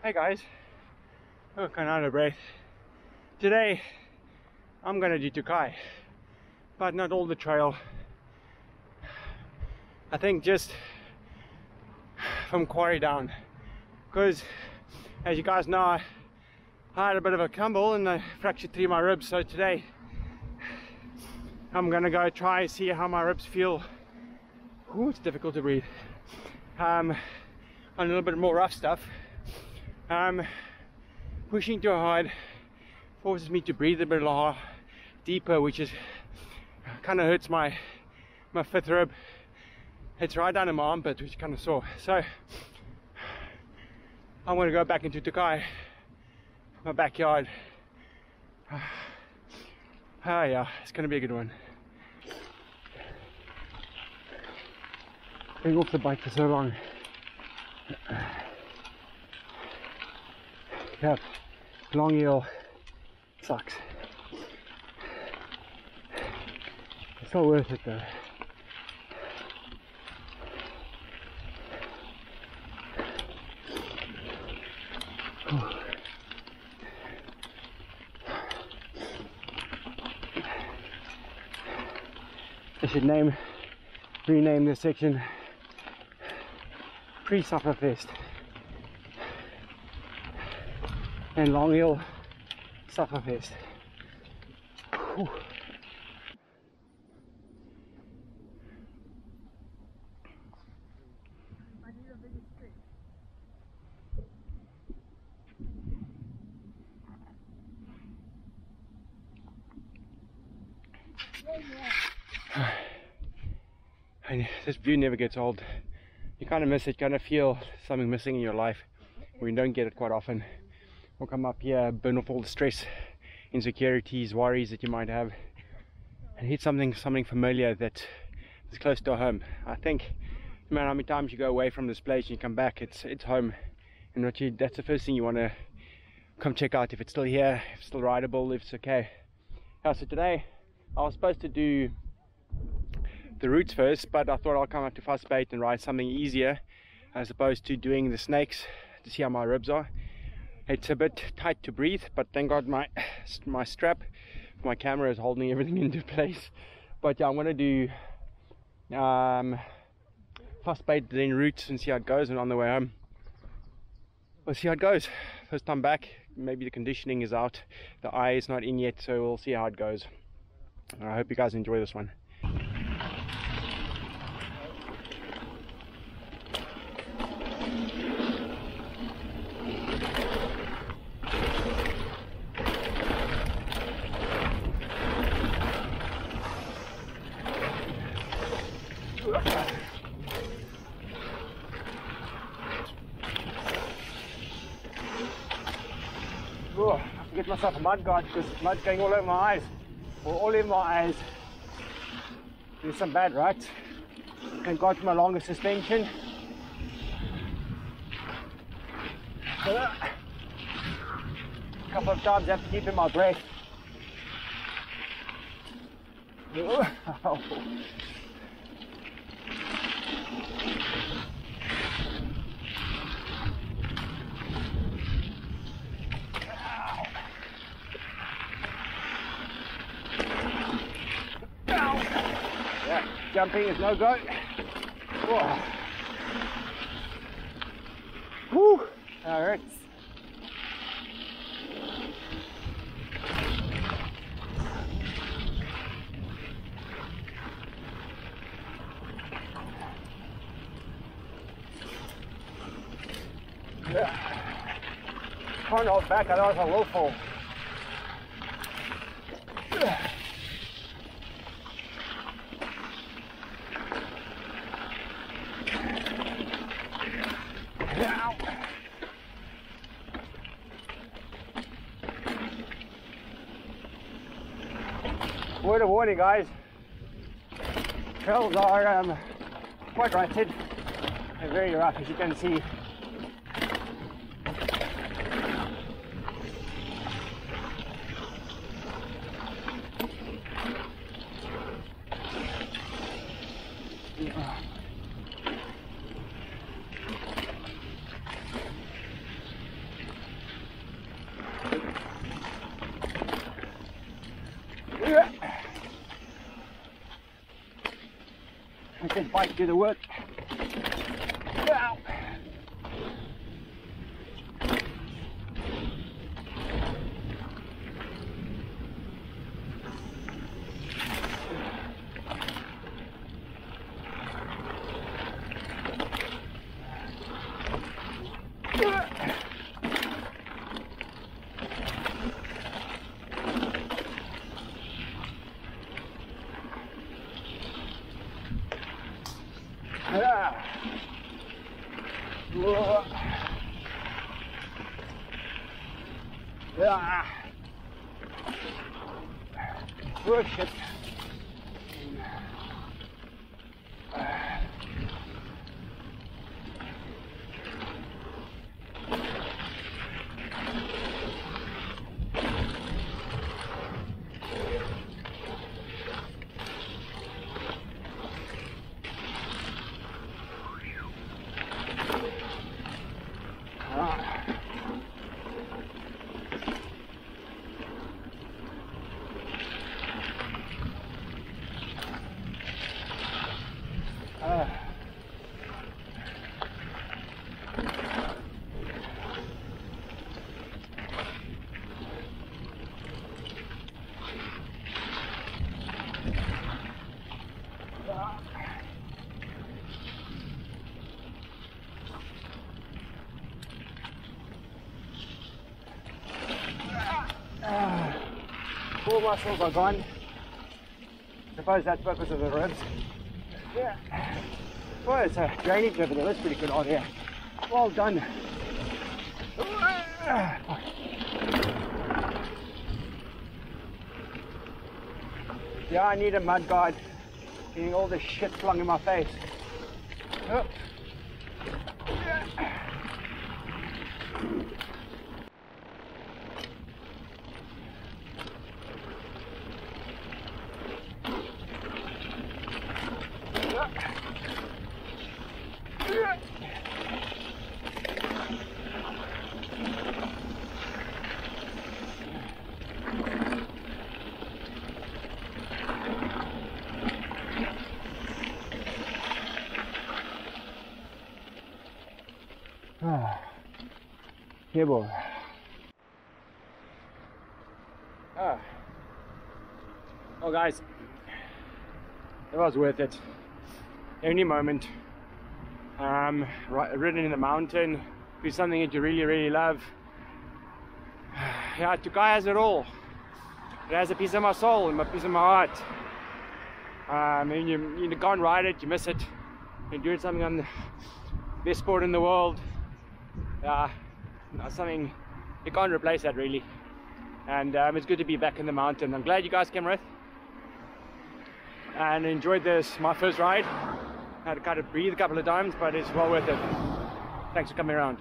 Hey guys, oh, kind of out of breath. Today, I'm gonna do Tokai, but not all the trail. I think just from Quarry down, because as you guys know, I had a bit of a tumble and I fractured three of my ribs. So today, I'm gonna go try and see how my ribs feel. Ooh, it's difficult to breathe. Um, a little bit more rough stuff. Um, pushing too hard forces me to breathe a bit more deeper, which is kind of hurts my my fifth rib. It's right down in my armpit, which kind of sore. So I'm to go back into Tokai, my backyard. Ah, yeah, it's to be a good one. Being off the bike for so long. Yeah, long heel sucks. It's all worth it though. I should name, rename this section pre-supper fest and Long Hill Supper Fest. Whew. And this view never gets old. You kind of miss it, kind of feel something missing in your life when you don't get it quite often. We'll come up here, burn off all the stress, insecurities, worries that you might have, and hit something something familiar that is close to home. I think no matter how many times you go away from this place and you come back, it's it's home. And what you that's the first thing you want to come check out if it's still here, if it's still rideable, if it's okay. Yeah, so today I was supposed to do the roots first, but I thought I'll come up to Vasbyt and ride something easier as opposed to doing the snakes to see how my ribs are. It's a bit tight to breathe, but thank God my my strap, my camera is holding everything into place. But yeah, I'm gonna do um, Vasbyt then routes and see how it goes, and on the way home, we'll see how it goes. First time back, maybe the conditioning is out, the eye is not in yet, so we'll see how it goes. I hope you guys enjoy this one. I have to get myself a mud guard because mud's going all over my eyes. Or all in my eyes. Do some bad, right? Thank God for my longer suspension. A couple of times I have to keep in my breath. Jumping is no go. Whoa. Whew, that hurts. Yeah. Can't hold back, otherwise I will fall. Of warning, guys. Trails are um, quite rutted and very rough, as you can see. This bike do the work. Ow. Ah. Whoa. Ah. Oh shit. Ah. Ah. Ah. Four muscles are gone. I Suppose that's because of the ribs. Yeah. Well, it's a drainage over there. That's pretty good here. Well done. Ah. Yeah, I need a mud guard. Getting all this shit flung in my face. Oh. Ah. Yeah, boy. Ah. Well, guys, it was worth it. Any moment. Um, right, ridden in the mountain, do something that you really, really love. Yeah, Tokai has it all. It has a piece of my soul and a piece of my heart. Um, and you, you and ride it, you miss it. You're doing something on the best sport in the world. Not something you can't replace that really. And um, it's good to be back in the mountain. I'm glad you guys came with and enjoyed this my first ride. had to kind of breathe a couple of times, but it's well worth it. Thanks for coming around.